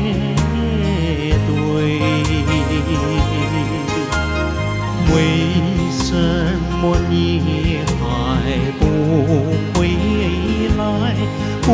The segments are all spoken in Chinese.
乐队。为什么你还不回来？不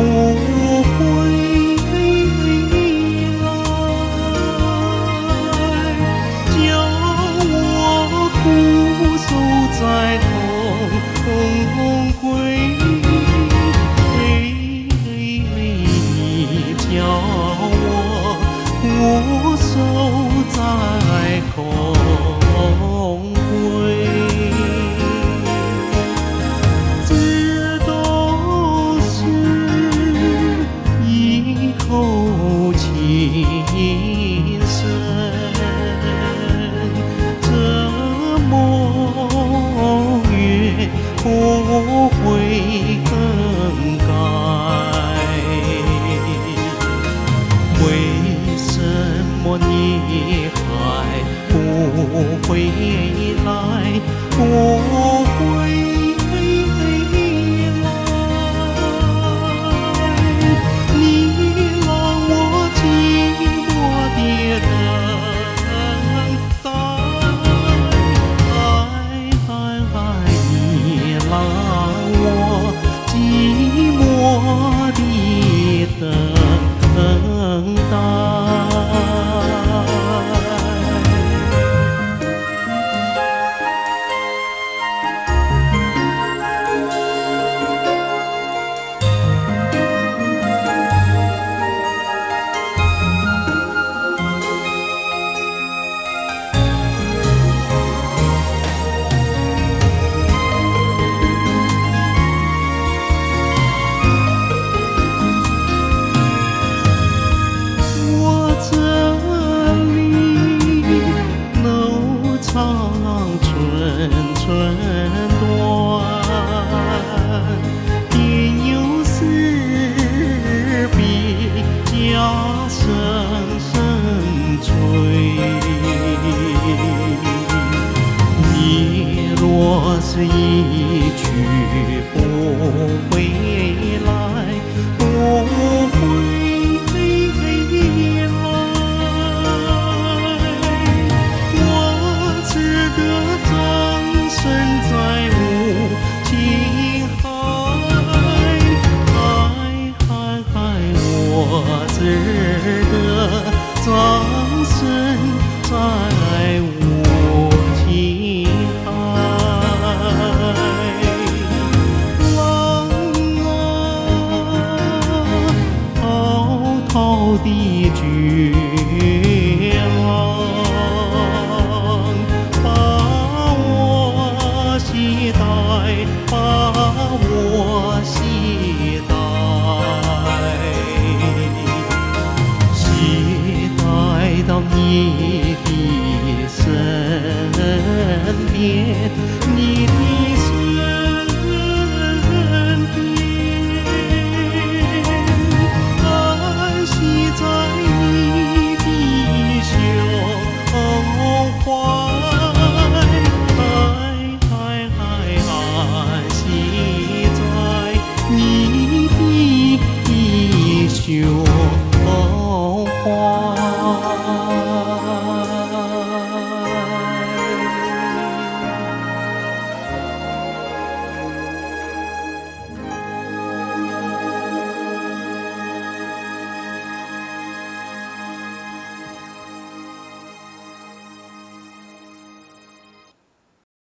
情深，这梦愿不会更改。为什么你还不回来？不回你你若是一去不回。的巨浪，把我携带，把我携带。携带到你的身边，